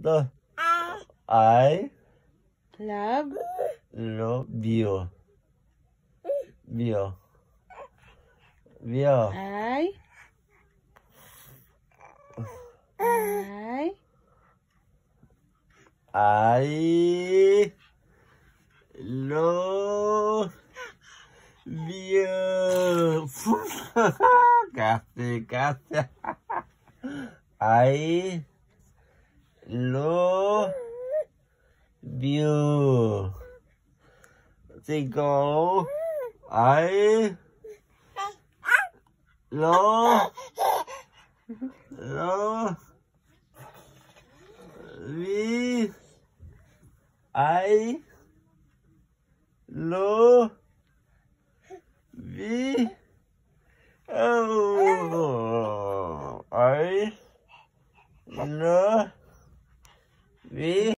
The I Love. love you. You. You. I. I. I love you. Casi, casi. I love you. Cinco. I love love we I love we oh I love 喂。